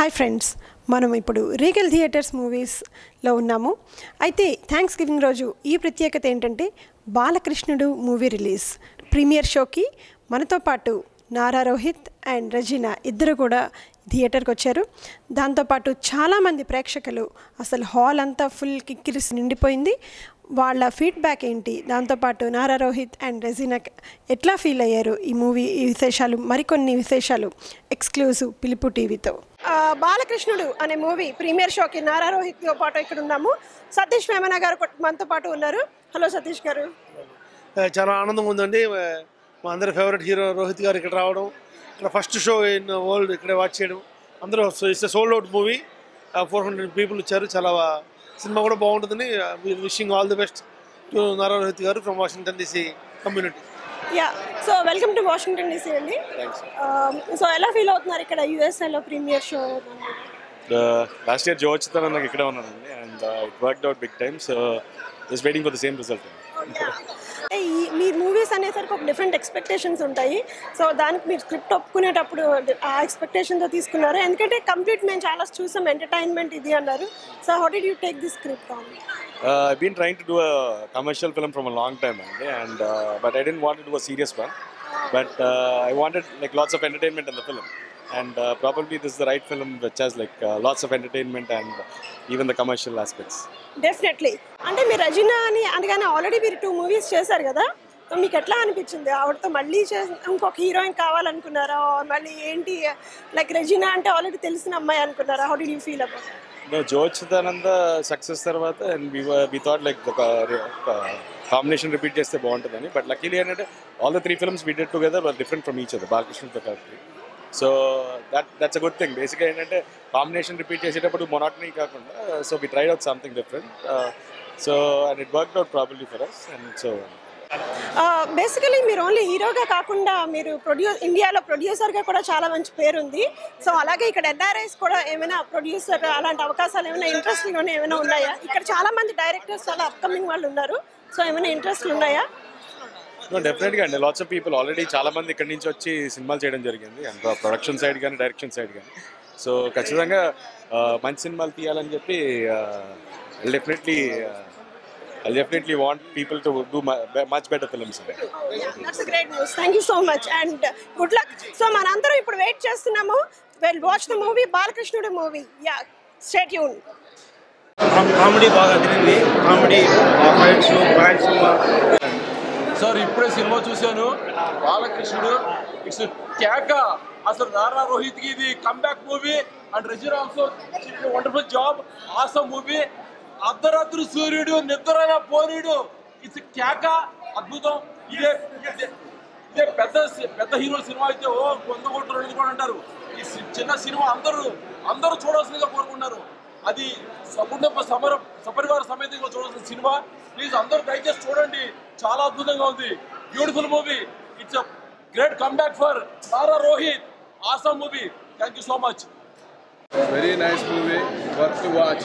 Hi friends మనం ఇప్పుడు Regal theatres మూవీస్లో ఉన్నాము. అయితే థ్యాంక్స్ గివింగ్ రోజు ఈ ప్రత్యేకత ఏంటంటే బాలకృష్ణుడు మూవీ రిలీజ్ ప్రీమియర్ షోకి మనతో పాటు నారా రోహిత్ అండ్ రజీనా ఇద్దరు కూడా థియేటర్కి వచ్చారు. దాంతోపాటు చాలామంది ప్రేక్షకులు అసలు హాల్ అంతా ఫుల్ కిక్కిరిసి నిండిపోయింది. వాళ్ళ ఫీడ్బ్యాక్ ఏంటి? దాంతోపాటు నారా రోహిత్ అండ్ రెజీనా ఎట్లా ఫీల్ అయ్యారు? ఈ మూవీ ఈ విశేషాలు మరికొన్ని విశేషాలు ఎక్స్క్లూజివ్ పిలుపు టీవీతో. బాలకృష్ణుడు అనే మూవీ ప్రీమియర్ షోకి నారా రోహిత్తో పాటు ఇక్కడ ఉన్నాము. సతీష్ వేమన గారు మనతో పాటు ఉన్నారు. హలో సతీష్ గారు. చాలా ఆనందం ఉందండి. మా అందరి ఫేవరెట్ హీరో రోహిత్ గారు ఇక్కడ రావడం. ఇక్కడ ఫస్ట్ షో ఇన్ వరల్డ్ ఇక్కడ వాచ్ చేయడం. అందరూ it's sold out movie four hundred people వచ్చారు చాలా సినిమా కూడా బాగుంటుందని wishing all the best to Nara Rohit గారు from Washington DC community yeah. So welcome to Washington DC అండి. సో ఎలా ఫీల్ అవుతున్నారు ఇక్కడ యూఎస్ఏలో premiere show? Last year Jyo వచ్చిందని నాకు ఇక్కడే ఉన్నానండి and it worked out big time so just waiting for the same result ఈ మీ మూవీస్ అనేసరికి ఒక డిఫరెంట్ ఎక్స్పెక్టేషన్స్ ఉంటాయి. సో దానికి మీరు స్క్రిప్ట్ ఒప్పుకునేటప్పుడు ఆ ఎక్స్పెక్టేషన్తో తీసుకున్నారు. ఎందుకంటే కంప్లీట్ మేము చాలా చూసాం ఎంటర్టైన్మెంట్ ఇది అన్నారు. So how did you take the script on I been trying to do a commercial film from a long time అండి and but I didn't want to do a serious one but I wanted like lots of entertainment in the film and probably this the right film which has like lots of entertainment and even the commercial aspects definitely అంటే మీరు రజీనా అని అందుకని already మీరు two movies చేశారు కదా? మీకు ఎట్లా అనిపించింది? ఆవిడతో మళ్ళీ ఇంకొక హీరోయిన్ కావాలనుకున్నారా? Or మళ్ళీ ఏంటి లైక్ రెజీనా అంటే ఆల్రెడీ తెలిసిన అమ్మాయి అనుకున్నారా? How did you feel about No, Jyo వచ్చిందనంద success తర్వాత అండ్ వి థాట్ లైక్ ఒక కాంబినేషన్ రిపీట్ చేస్తే బాగుంటుందని. బట్ లక్కీలీ ఏంటంటే all the three films we did together different from each other బాలకృష్ణతో కలిపి so that that's a good thing బేసిక్గా ఏంటంటే combination repeat చేసేటప్పుడు monotony కాకుండా so we tried out something different so and it work out probably for us and so basically మీరు only హీరోగా కాకుండా మీరు produce ఇండియాలో ప్రొడ్యూసర్గా కూడా చాలా మంచి పేరుంది. సో అలాగే ఇక్కడ ఎన్ఆర్ఐస్ కూడా ఏమైనా ప్రొడ్యూసర్ అలాంటి అవకాశాలు ఏమైనా ఇంట్రెస్టింగ్ ఏమైనా ఉన్నాయా? ఇక్కడ చాలా మంది డైరెక్టర్స్ చాలా అప్కమింగ్ వాళ్ళు ఉన్నారు. సో ఏమైనా ఇంట్రెస్ట్లు ఉన్నాయా? డెఫినెట్గా అండి. లాట్స్ ఆఫ్ పీపుల్ ఆల్రెడీ చాలా మంది ఇక్కడి నుంచి వచ్చి సినిమాలు చేయడం జరిగింది. అండ్ ప్రొడక్షన్ సైడ్ కానీ డైరెక్షన్ సైడ్ కానీ సో ఖచ్చితంగా మంచి సినిమాలు తీయాలని చెప్పి definitely I definitely want people to do much better films that's great news thank you so much and good luck so మనందరం ఇప్పుడు వెయిట్ చేస్తున్నాము. Well watch the movie Balakrishnudu movie yeah state యూన్ comedy బాగా తిరిగింది. Comedy fights points sir ఇప్పుడే సినిమా చూశాను. Balakrishnudu. It's కేక అసలు నారా రోహిత్కి ఇది comeback movie and రజీర్ also wonderful job awesome movie అర్ధరాత్రి సూర్యుడు నిద్రైన పోనీడు. ఇట్స్ కేక అద్భుతం. ఇదే ఇదే- ఇదే పెద్ద సి- పెద్ద హీరో సినిమా అయితే ఓ వంద కోట్లు రెండు కూడా అంటారు. ఈ చిన్న సినిమా అందరూ అందరూ చూడాల్సిందిగా కోరుకున్నారు అది సకుటుంబ సమర సపరివార సమేతంగా చూడాల్సిన సినిమా. ప్లీజ్ అందరూ దయచేసి చూడండి. చాలా అద్భుతంగా ఉంది. Beautiful movie it's a great comeback for Nara Rohit awesome movie thank you so much Very nice movie, worth to watch.